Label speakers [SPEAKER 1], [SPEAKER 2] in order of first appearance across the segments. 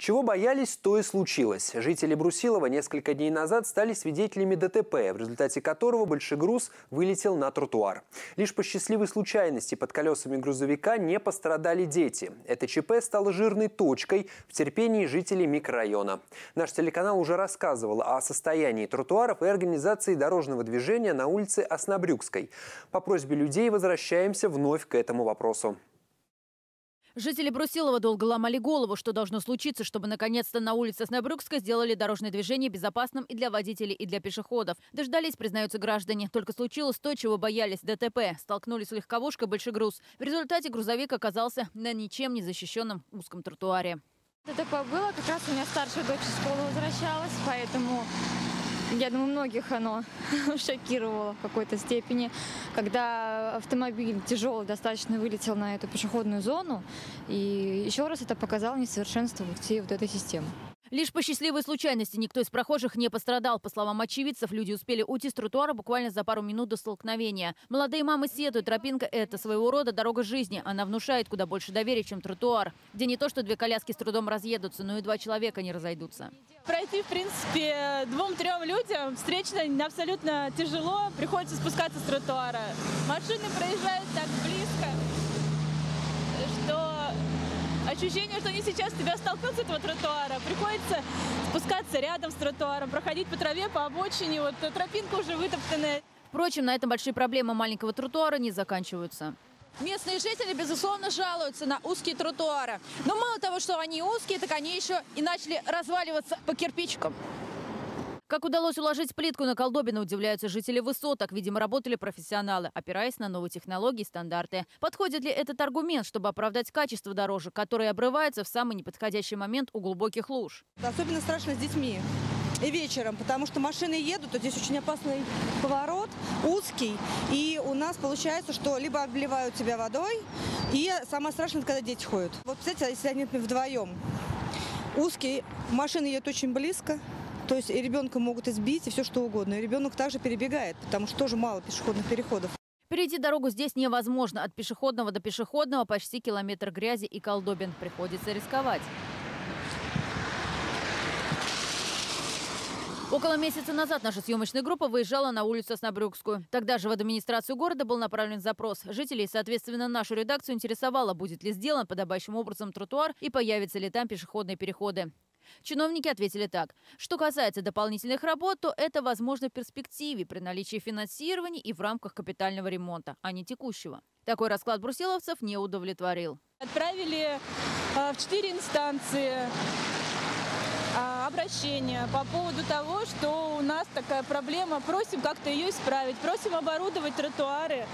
[SPEAKER 1] Чего боялись, то и случилось. Жители Брусилова несколько дней назад стали свидетелями ДТП, в результате которого большегруз вылетел на тротуар. Лишь по счастливой случайности под колесами грузовика не пострадали дети. Это ЧП стало жирной точкой в терпении жителей микрорайона. Наш телеканал уже рассказывал о состоянии тротуаров и организации дорожного движения на улице Оснобрюкской. По просьбе людей возвращаемся вновь к этому вопросу.
[SPEAKER 2] Жители Брусилова долго ломали голову, что должно случиться, чтобы наконец-то на улице Снобрюкска сделали дорожное движение безопасным и для водителей, и для пешеходов. Дождались, признаются граждане. Только случилось то, чего боялись ДТП. Столкнулись с легковушкой большой груз. В результате грузовик оказался на ничем не защищенном узком тротуаре.
[SPEAKER 3] ДТП было, как раз у меня старшая дочь из школы возвращалась, поэтому я думаю, многих оно шокировало в какой-то степени, когда автомобиль тяжелый достаточно вылетел на эту пешеходную зону, и еще раз это показало несовершенство всей вот этой системы.
[SPEAKER 2] Лишь по счастливой случайности никто из прохожих не пострадал. По словам очевидцев, люди успели уйти с тротуара буквально за пару минут до столкновения. Молодые мамы сетуют, тропинка – это своего рода дорога жизни. Она внушает куда больше доверия, чем тротуар, где не то, что две коляски с трудом разъедутся, но и два человека не разойдутся.
[SPEAKER 4] Пройти, в принципе, двум-трем людям встречно абсолютно тяжело. Приходится спускаться с тротуара. Машины проезжают так близко, что ощущение, что они сейчас тебя столкнут с этого тротуара. Приходится спускаться рядом с тротуаром, проходить по траве, по обочине. Вот тропинка уже вытоптанная.
[SPEAKER 2] Впрочем, на этом большие проблемы маленького тротуара не заканчиваются.
[SPEAKER 5] Местные жители, безусловно, жалуются на узкие тротуары. Но мало того, что они узкие, так они еще и начали разваливаться по кирпичикам.
[SPEAKER 2] Как удалось уложить плитку на колдобины, удивляются жители высоток. Видимо, работали профессионалы, опираясь на новые технологии и стандарты. Подходит ли этот аргумент, чтобы оправдать качество дорожек, которые обрываются в самый неподходящий момент у глубоких луж?
[SPEAKER 6] Особенно страшно с детьми и вечером, потому что машины едут, а здесь очень опасный поворот, узкий, и у нас получается, что либо обливают тебя водой, и самое страшное, когда дети ходят. Вот, представляете, если они вдвоем, узкий, машины едут очень близко, то есть и ребенка могут избить, и все что угодно. И ребенок также перебегает, потому что тоже мало пешеходных переходов.
[SPEAKER 2] Перейти дорогу здесь невозможно. От пешеходного до пешеходного почти километр грязи и колдобин. Приходится рисковать. Около месяца назад наша съемочная группа выезжала на улицу Оснобрюкскую. Тогда же в администрацию города был направлен запрос. Жителей, соответственно, нашу редакцию интересовало, будет ли сделан подобающим образом тротуар и появятся ли там пешеходные переходы. Чиновники ответили так. Что касается дополнительных работ, то это возможно в перспективе при наличии финансирования и в рамках капитального ремонта, а не текущего. Такой расклад брусиловцев не удовлетворил.
[SPEAKER 4] Отправили э, в четыре инстанции э, обращение по поводу того, что у нас такая проблема, просим как-то ее исправить, просим оборудовать тротуары,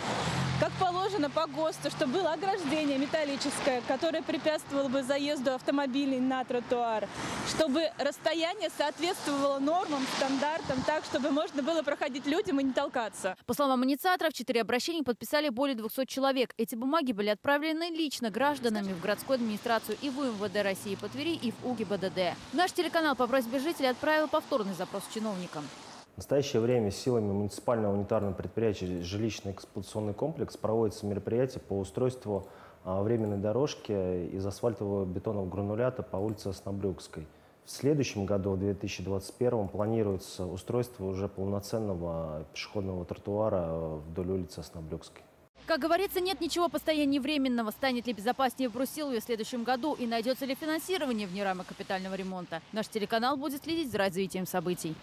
[SPEAKER 4] как положено по ГОСТу, чтобы было ограждение металлическое, которое препятствовало бы заезду автомобилей на тротуар, чтобы расстояние соответствовало нормам, стандартам, так, чтобы можно было проходить людям и не толкаться.
[SPEAKER 2] По словам инициаторов, четыре обращения подписали более 200 человек. Эти бумаги были отправлены лично гражданами в городскую администрацию и в МВД России по Твери, и в УГИБДД. Наш телеканал по просьбе жителей отправил повторный запрос чиновникам.
[SPEAKER 7] В настоящее время силами муниципального унитарного предприятия «Жилищный эксплуатационный комплекс» проводится мероприятие по устройству а, временной дорожки из асфальтового бетонного гранулята по улице Оснобрюкской. В следующем году, в 2021, планируется устройство уже полноценного пешеходного тротуара э, вдоль улицы Оснобрюкской.
[SPEAKER 2] Как говорится, нет ничего постояннее временного. Станет ли безопаснее в Брусилове в следующем году и найдется ли финансирование в нерамы капитального ремонта? Наш телеканал будет следить за развитием событий.